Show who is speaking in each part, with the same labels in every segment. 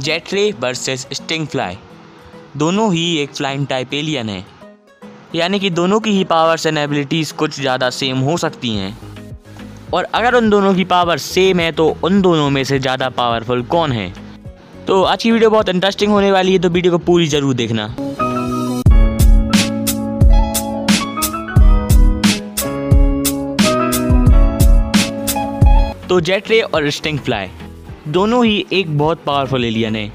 Speaker 1: जेटरे versus sting fly दोनों ही एक flying type alien है। यानी कि दोनों की ही पावर्स एंड एबिलिटीज़ कुछ ज़्यादा सेम हो सकती हैं। और अगर उन दोनों की पावर सेम है तो उन दोनों में से ज़्यादा पावरफुल कौन है? तो आज की वीडियो बहुत इंटरेस्टिंग होने वाली है तो वीडियो को पूरी ज़रूर देखना। तो जेट रे और स्टिंग फ्लाई दोनों ही एक बहुत पावरफुल एलियन है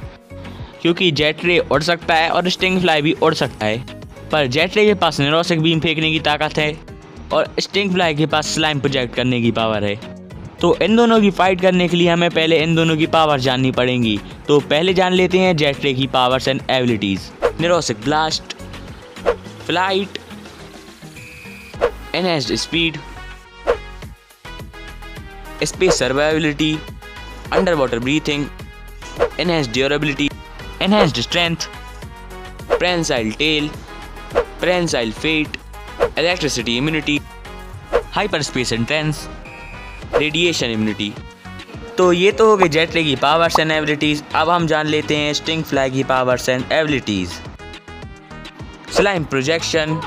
Speaker 1: क्योंकि जेट रे उड़ सकता है और स्टिंग फ्लाई भी उड़ सकता है। पर जेट रे के पास नेरोसिक बीम फेंकने की ताकत है और स्टिंग फ्लाई के पास स्लाइम प्रोजेक्ट करने की पावर है। तो इन दोनों की फाइट करने के लिए हमें पहले इन दोनों की पावर जाननी पड़ेंगी। तो पहले जान लेते हैं जेट रे की powers and abilities neuroshock blast flight enhanced speed space survivability, underwater breathing, enhanced durability, enhanced strength, prehensile tail, prehensile fate, electricity immunity, hyperspace entrance, radiation immunity. तो ये तो हो गए जेटरे की पावर्स एंड एबिलिटीज़ अब हम जान लेते हैं स्टिंग फ्लाई की powers and abilities slime projection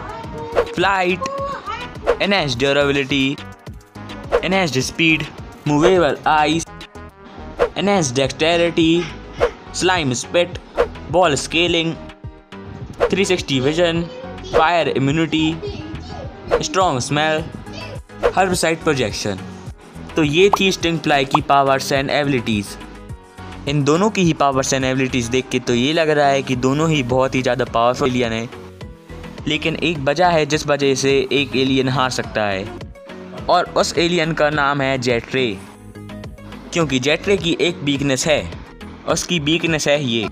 Speaker 1: flight enhanced durability enhanced speed, movable eyes, enhanced dexterity, slime spit, ball scaling, 360 vision, fire immunity, strong smell, herbicide projection. तो ये थी स्टिंग फ्लाई की पावर्स एंड एबिलिटीज़ इन दोनों की ही powers and abilities देख के तो ये लग रहा है कि दोनों ही बहुत ही ज़्यादा पावरफुल एलियन है। लेकिन एक वजह है जिस वजह से एक एलियन हार सकता है। और उस एलियन का नाम है जेट्रे क्योंकि जेटरे की एक वीकनेस है। उसकी वीकनेस है ये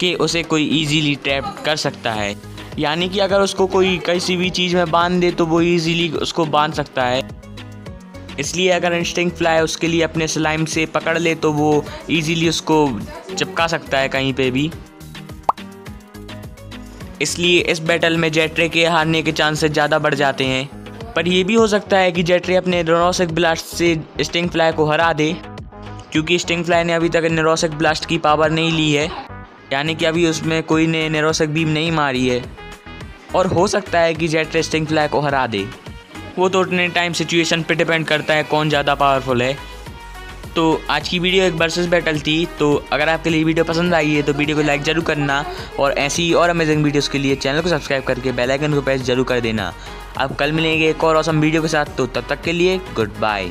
Speaker 1: कि उसे कोई इजीली ट्रैप कर सकता है। यानी कि अगर उसको कोई किसी भी चीज़ में बाँध दे तो वो इजीली उसको बाँध सकता है। इसलिए अगर इंस्टिंग फ्लाई उसके लिए अपने स्लाइम से पकड़ ले तो वो इजीली उसको चिपका सकता है कहीं पे भी। इसलिए इस बैटल में जेट्रे के हारने के चांसेस ज़्यादा बढ़ जाते हैं। पर यह भी हो सकता है कि जेटरी अपने नरोसिक ब्लास्ट से स्टिंग फ्लाई को हरा दे, क्योंकि स्टिंग फ्लाई ने अभी तक नेरोसिक ब्लास्ट की पावर नहीं ली है, यानी कि अभी उसमें कोई ने नेरोसिक बीम नहीं मारी है। और हो सकता है कि जेटरी स्टिंग फ्लाई को हरा दे। वो तो उतने टाइम सिचुएशन पर डिपेंड करता है कौन ज़्यादा पावरफुल है। तो आज की वीडियो एक वर्सेस बैटल थी। तो अगर आपके लिए वीडियो पसंद आई है तो वीडियो को लाइक ज़रूर करना और ऐसी और अमेजिंग वीडियोस के लिए चैनल को सब्सक्राइब करके बेल आइकन को प्रेस ज़रूर कर देना। आप कल मिलेंगे एक और असम वीडियो के साथ तो तब तक के लिए गुड बाय